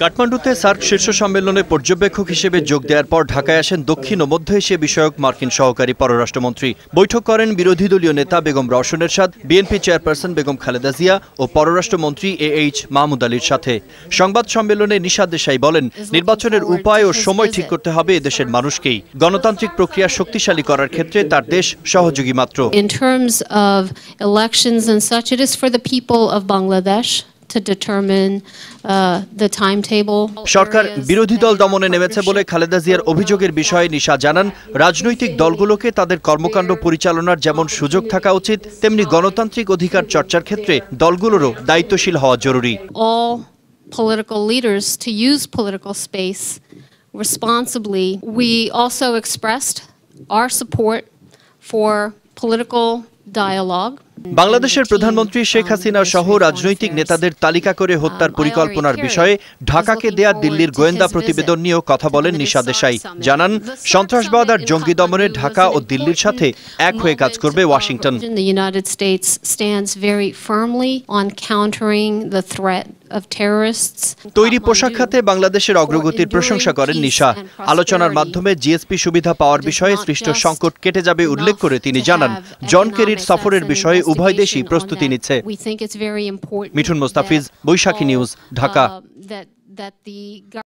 কাঠমান্ডুতে SAARC শীর্ষ সম্মেলনে পর্যবেক্ষক হিসেবে যোগ দেওয়ার পর ঢাকায় আসেন দক্ষিণ ও মধ্য এশিয়া বিষয়ক মার্কিন সহকারী পররাষ্ট্রমন্ত্রী। বৈঠক করেন বিরোধী দলীয় নেতা বেগম রওশন এরশাদ বিএনপি চেয়ারপারসন বেগম খালেদা জিয়া ও পররাষ্ট্রমন্ত্রী এ এইচ মাহমুদ আলীর সাথে। সংবাদ সম্মেলনে নিশাদ দেশাই বলেন নির্বাচনের উপায় ও সময় ঠিক করতে হবে দেশের মানুষকেই। গণতান্ত্রিক প্রক্রিয়া শক্তিশালী করার ক্ষেত্রে তার দেশ সহযোগী মাত্র। In terms of elections and such, it is for the people of Bangladesh. Uh, সরকার বিরোধী দল দমনে নেমেছে বলে খালেদা জিয়ার অভিযোগের বিষয়ে নিশা জানান রাজনৈতিক দলগুলোকে তাদের কর্মকাণ্ড পরিচালনার যেমন সুযোগ থাকা উচিত তেমনি গণতান্ত্রিক অধিকার চর্চার ক্ষেত্রে দলগুলোরও দায়িত্বশীল হওয়া জরুরি। Political leaders to use political space responsibly. We also expressed our support for political dialogue. বাংলাদেশের প্রধানমন্ত্রী শেখ হাসিনা সহ রাজনৈতিক নেতাদের তালিকা করে হত্যার পরিকল্পনার বিষয়ে ঢাকাকে দেয়া দিল্লির গোয়েন্দা প্রতিবেদন নিয়েও কথা বলেন নিশা দেশাই। জানান, সন্ত্রাসবাদ আর জঙ্গি দমনে ঢাকা ও দিল্লির সাথে এক হয়ে কাজ করবে ওয়াশিংটন। তৈরি পোশাক খাতে বাংলাদেশের অগ্রগতির প্রশংসা করেন নিশা। আলোচনার মাধ্যমে জিএসপি সুবিধা পাওয়ার বিষয়ে সৃষ্ট সংকট কেটে যাবে উল্লেখ করে তিনি জানান জন কেরির সফরের বিষয়ে উভয় দেশই প্রস্তুতি নিচ্ছে। Mithun Mustafiz Baishakhi uh, news Dhaka.